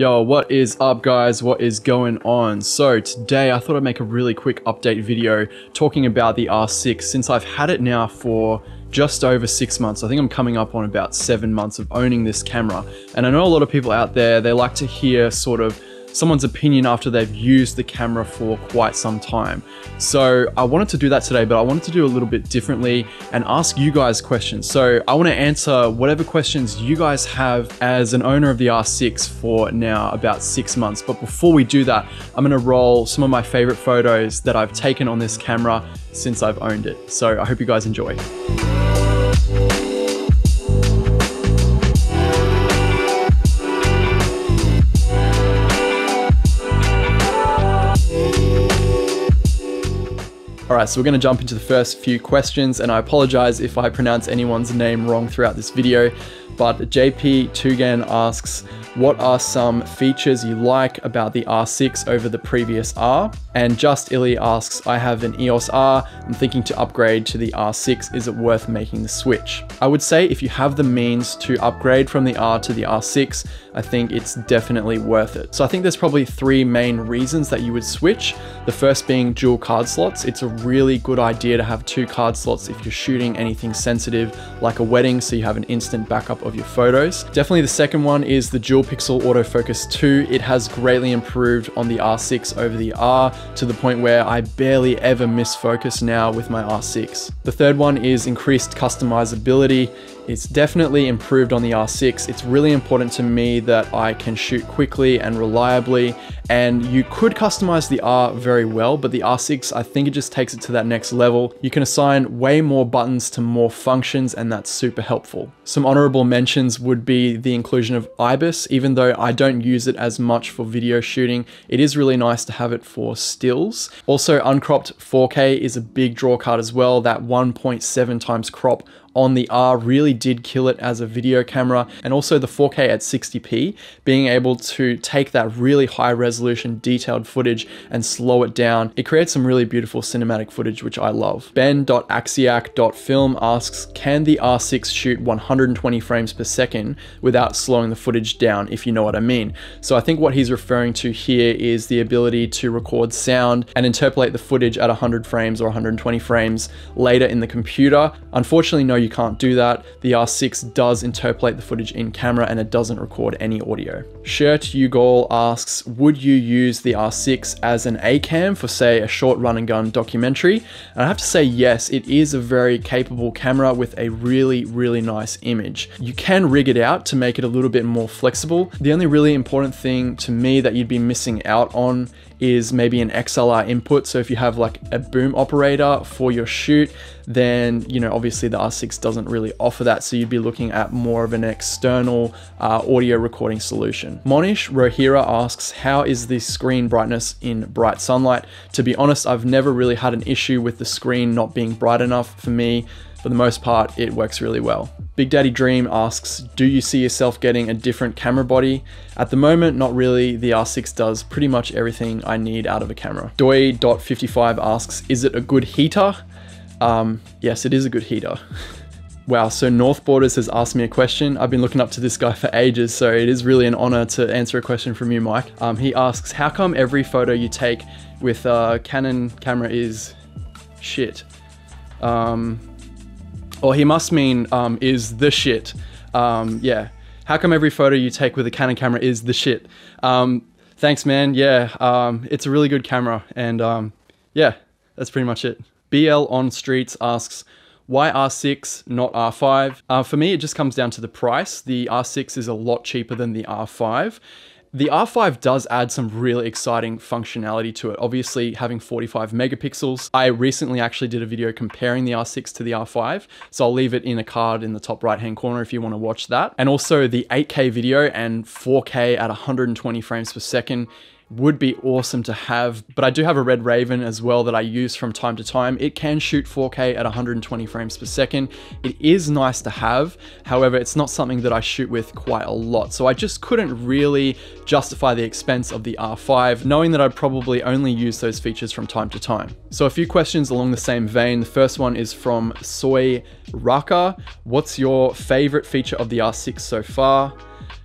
Yo, what is up guys? What is going on? So today I thought I'd make a really quick update video talking about the R6 since I've had it now for just over six months. I think I'm coming up on about seven months of owning this camera. And I know a lot of people out there, they like to hear sort of someone's opinion after they've used the camera for quite some time. So I wanted to do that today, but I wanted to do a little bit differently and ask you guys questions. So I want to answer whatever questions you guys have as an owner of the R6 for now about six months. But before we do that, I'm going to roll some of my favorite photos that I've taken on this camera since I've owned it. So I hope you guys enjoy. Right, so we're gonna jump into the first few questions and I apologize if I pronounce anyone's name wrong throughout this video, but JP Tugan asks, what are some features you like about the R6 over the previous R? And Just Illy asks, I have an EOS R, I'm thinking to upgrade to the R6, is it worth making the switch? I would say if you have the means to upgrade from the R to the R6, I think it's definitely worth it. So I think there's probably three main reasons that you would switch. The first being dual card slots. It's a really good idea to have two card slots if you're shooting anything sensitive like a wedding so you have an instant backup of your photos. Definitely the second one is the dual pixel autofocus 2. It has greatly improved on the R6 over the R to the point where I barely ever miss focus now with my R6. The third one is increased customizability. It's definitely improved on the R6. It's really important to me that I can shoot quickly and reliably and you could customize the R very well, but the R6, I think it just takes it to that next level. You can assign way more buttons to more functions and that's super helpful. Some honorable mentions would be the inclusion of IBIS, even though I don't use it as much for video shooting, it is really nice to have it for stills. Also uncropped 4K is a big draw card as well, that 1.7 times crop on the R really did kill it as a video camera and also the 4K at 60p, being able to take that really high resolution detailed footage and slow it down. It creates some really beautiful cinematic footage, which I love. Ben.axiac.film asks, can the R6 shoot 120 frames per second without slowing the footage down, if you know what I mean? So I think what he's referring to here is the ability to record sound and interpolate the footage at 100 frames or 120 frames later in the computer. Unfortunately, no you can't do that. The R6 does interpolate the footage in camera and it doesn't record any audio. Shirt Ugol asks, would you use the R6 as an A-cam for say a short run and gun documentary? And I have to say yes, it is a very capable camera with a really, really nice image. You can rig it out to make it a little bit more flexible. The only really important thing to me that you'd be missing out on is maybe an XLR input. So if you have like a boom operator for your shoot, then, you know, obviously the R6 doesn't really offer that. So you'd be looking at more of an external uh, audio recording solution. Monish Rohira asks, how is the screen brightness in bright sunlight? To be honest, I've never really had an issue with the screen not being bright enough for me. For the most part, it works really well. Big Daddy Dream asks, do you see yourself getting a different camera body? At the moment, not really. The R6 does pretty much everything I need out of a camera. Doi.55 asks, is it a good heater? Um, yes, it is a good heater. Wow, so North Borders has asked me a question. I've been looking up to this guy for ages, so it is really an honor to answer a question from you, Mike. Um, he asks, how come every photo you take with a Canon camera is shit? Um, or he must mean um, is the shit. Um, yeah. How come every photo you take with a Canon camera is the shit? Um, thanks, man. Yeah, um, it's a really good camera. And um, yeah, that's pretty much it. BL on Streets asks, why R6, not R5? Uh, for me, it just comes down to the price. The R6 is a lot cheaper than the R5. The R5 does add some really exciting functionality to it. Obviously, having 45 megapixels. I recently actually did a video comparing the R6 to the R5, so I'll leave it in a card in the top right hand corner if you want to watch that. And also the 8K video and 4K at 120 frames per second would be awesome to have, but I do have a Red Raven as well that I use from time to time. It can shoot 4K at 120 frames per second. It is nice to have, however, it's not something that I shoot with quite a lot, so I just couldn't really justify the expense of the R5, knowing that I'd probably only use those features from time to time. So a few questions along the same vein. The first one is from Soy Raka. What's your favorite feature of the R6 so far?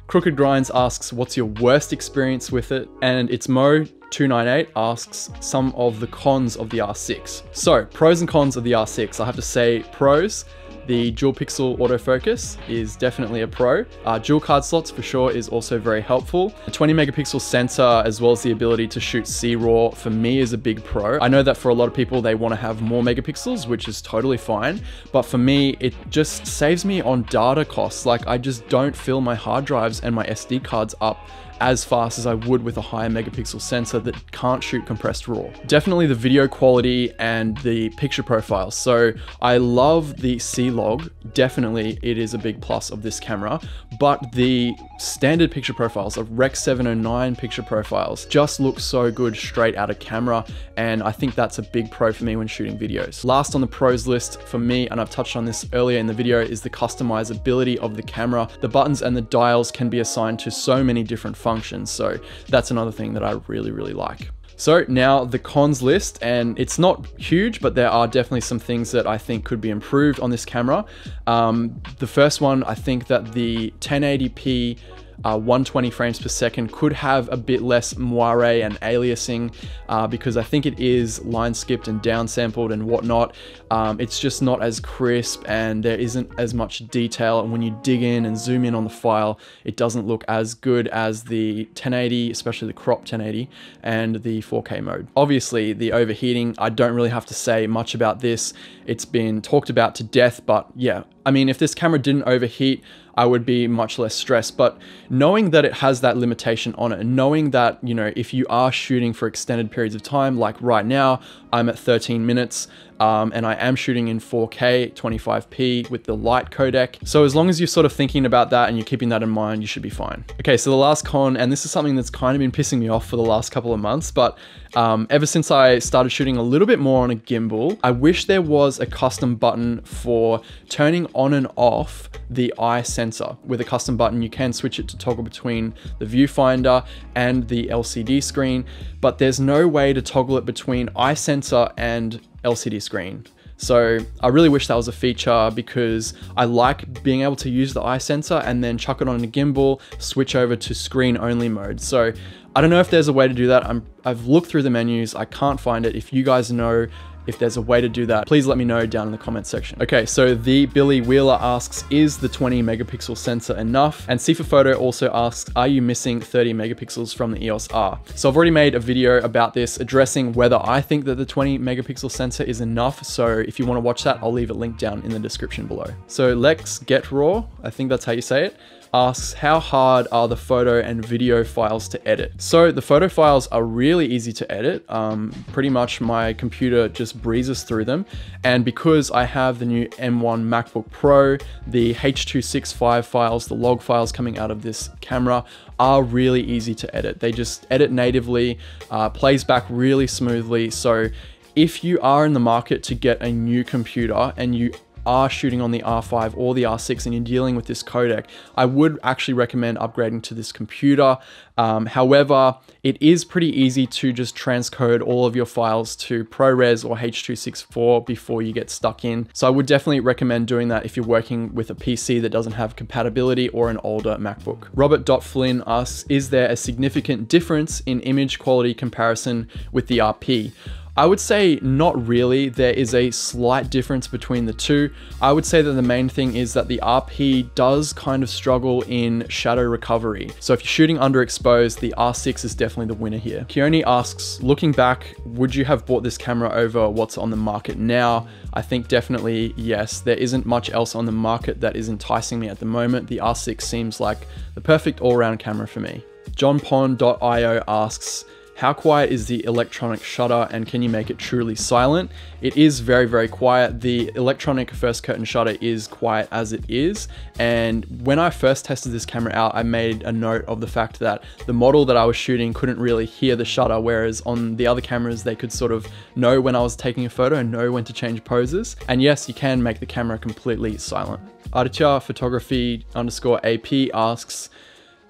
Crooked Grinds asks, what's your worst experience with it? And it's Mo 298 asks some of the cons of the R6. So, pros and cons of the R6. I have to say, pros. The dual pixel autofocus is definitely a pro. Uh, dual card slots for sure is also very helpful. The 20 megapixel sensor as well as the ability to shoot C-RAW for me is a big pro. I know that for a lot of people they want to have more megapixels which is totally fine but for me it just saves me on data costs like I just don't fill my hard drives and my SD cards up as fast as I would with a higher megapixel sensor that can't shoot compressed RAW. Definitely the video quality and the picture profile. So I love the C-Log, definitely it is a big plus of this camera, but the standard picture profiles of Rec 709 picture profiles just look so good straight out of camera and I think that's a big pro for me when shooting videos. Last on the pros list for me, and I've touched on this earlier in the video, is the customizability of the camera. The buttons and the dials can be assigned to so many different functions. So that's another thing that I really, really like. So now the cons list, and it's not huge, but there are definitely some things that I think could be improved on this camera. Um, the first one, I think that the 1080p uh, 120 frames per second could have a bit less moire and aliasing uh, because I think it is line skipped and downsampled and whatnot. Um, it's just not as crisp and there isn't as much detail and when you dig in and zoom in on the file it doesn't look as good as the 1080 especially the crop 1080 and the 4K mode. Obviously the overheating I don't really have to say much about this it's been talked about to death but yeah I mean if this camera didn't overheat I would be much less stressed. But knowing that it has that limitation on it, and knowing that, you know, if you are shooting for extended periods of time, like right now, I'm at 13 minutes, um, and I am shooting in 4K 25p with the light codec. So as long as you're sort of thinking about that and you're keeping that in mind, you should be fine. Okay, so the last con, and this is something that's kind of been pissing me off for the last couple of months, but um, ever since I started shooting a little bit more on a gimbal, I wish there was a custom button for turning on and off the eye sensor. With a custom button, you can switch it to toggle between the viewfinder and the LCD screen, but there's no way to toggle it between eye sensor and LCD screen. So I really wish that was a feature because I like being able to use the eye sensor and then chuck it on a gimbal, switch over to screen only mode. So I don't know if there's a way to do that. I'm, I've looked through the menus, I can't find it. If you guys know if there's a way to do that, please let me know down in the comment section. Okay, so the Billy Wheeler asks, is the 20 megapixel sensor enough? And C4 Photo also asks, are you missing 30 megapixels from the EOS R? So I've already made a video about this addressing whether I think that the 20 megapixel sensor is enough. So if you wanna watch that, I'll leave a link down in the description below. So Lex Get Raw, I think that's how you say it, asks how hard are the photo and video files to edit. So the photo files are really easy to edit. Um, pretty much my computer just breezes through them. And because I have the new M1 MacBook Pro, the H.265 files, the log files coming out of this camera are really easy to edit. They just edit natively, uh, plays back really smoothly. So if you are in the market to get a new computer and you are shooting on the R5 or the R6 and you're dealing with this codec, I would actually recommend upgrading to this computer. Um, however, it is pretty easy to just transcode all of your files to ProRes or H.264 before you get stuck in. So I would definitely recommend doing that if you're working with a PC that doesn't have compatibility or an older MacBook. Robert Flynn asks, is there a significant difference in image quality comparison with the RP? I would say not really. There is a slight difference between the two. I would say that the main thing is that the RP does kind of struggle in shadow recovery. So if you're shooting underexposed, the R6 is definitely the winner here. Keone asks, looking back, would you have bought this camera over what's on the market now? I think definitely yes. There isn't much else on the market that is enticing me at the moment. The R6 seems like the perfect all-round camera for me. JohnPond.io asks, how quiet is the electronic shutter and can you make it truly silent? It is very, very quiet. The electronic first curtain shutter is quiet as it is. And when I first tested this camera out, I made a note of the fact that the model that I was shooting couldn't really hear the shutter, whereas on the other cameras, they could sort of know when I was taking a photo and know when to change poses. And yes, you can make the camera completely silent. Aditya Photography underscore AP asks,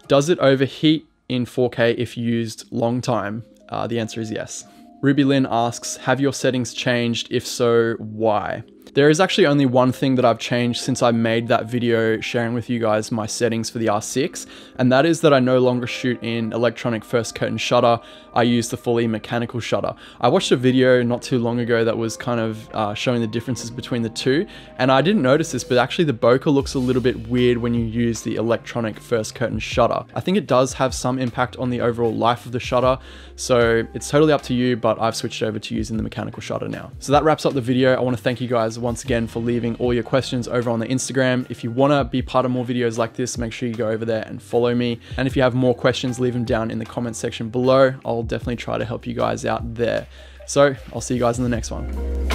does it overheat in 4K if used long time? Uh, the answer is yes. Ruby Lin asks, have your settings changed? If so, why? There is actually only one thing that I've changed since I made that video sharing with you guys my settings for the R6, and that is that I no longer shoot in electronic first curtain shutter. I use the fully mechanical shutter. I watched a video not too long ago that was kind of uh, showing the differences between the two, and I didn't notice this, but actually the bokeh looks a little bit weird when you use the electronic first curtain shutter. I think it does have some impact on the overall life of the shutter, so it's totally up to you, but I've switched over to using the mechanical shutter now. So that wraps up the video. I want to thank you guys once again for leaving all your questions over on the Instagram. If you want to be part of more videos like this, make sure you go over there and follow me. And if you have more questions, leave them down in the comment section below. I'll definitely try to help you guys out there. So I'll see you guys in the next one.